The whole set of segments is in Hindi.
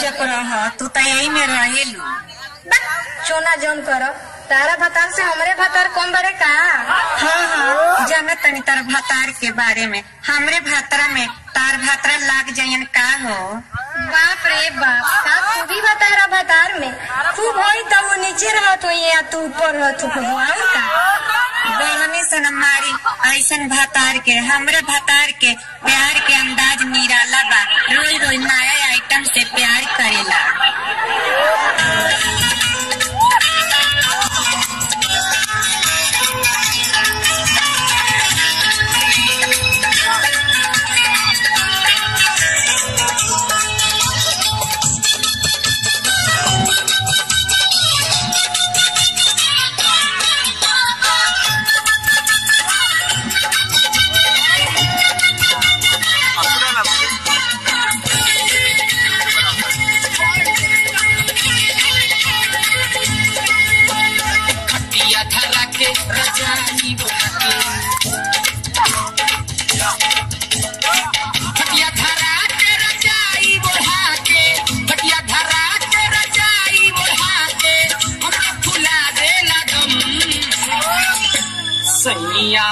चुप रह तू तो यही में रहेलू। चोना जौन कर तारा भतार से हमरे भतार कम बड़े का? हाँ हाँ। जाना तनी तार भातार के बारे में हमरे भातरा में तार भातरा लाग जायन का हो? बाप रे बाप का तू भी भतारा भतार में। तू भाई तो वो नीचे रहत हो या तू ऊपर रहत हो और का? बहनी से न मारी ऐसन भातार के हमरे भातार के प्यार के अंदाज निराला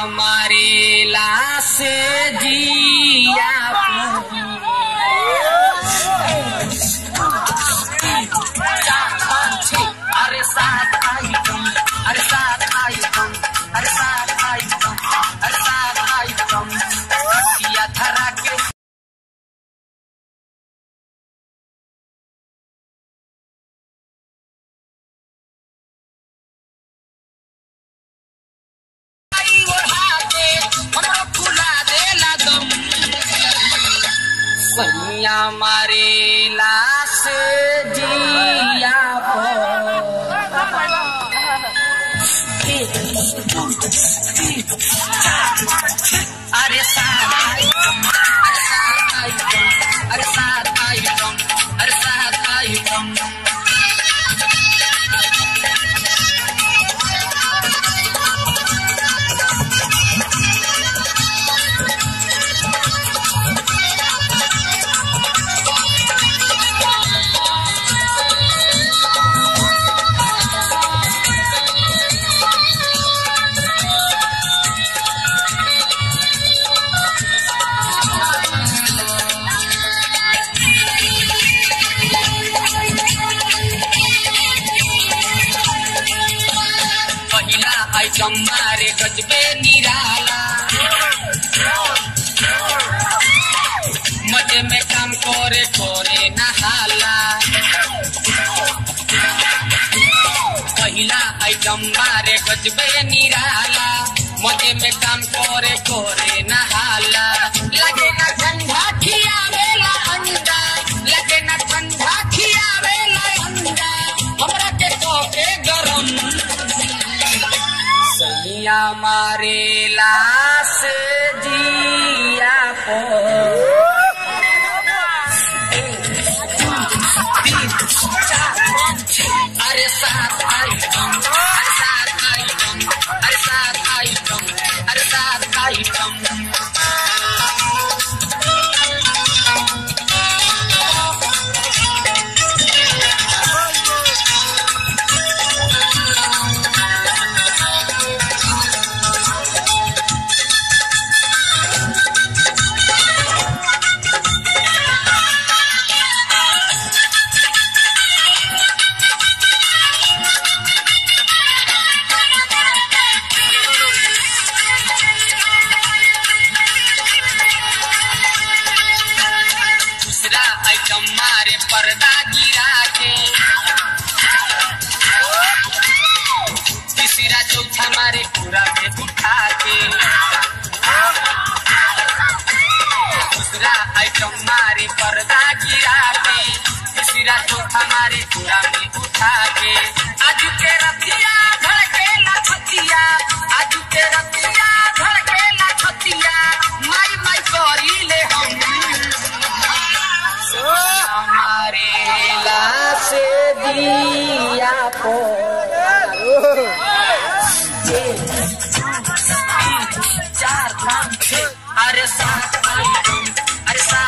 सैया मारेला से जिया सैया मारेला से जिया अरे साथ आइटम मारे गजबे निराला। मज़े में काम करे करे नहाला। पहला आइटम मारे गजबे निराला। मज़े में काम करे करे नहाला। लगे सैया मारेला जिया पो आइटम पर्दा गिरा के। तीसरा चौथा मारे पूरा में उठा के। दूसरा आइटम मारे पर्दा गिरा के। तीसरा चौथा मारे पूरा में उठा के। आज के रतिया चार अरे सात अरे सात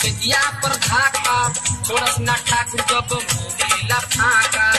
सिटिया पर धाका छोड़स ना ठाकुर जब मुंगेला फाका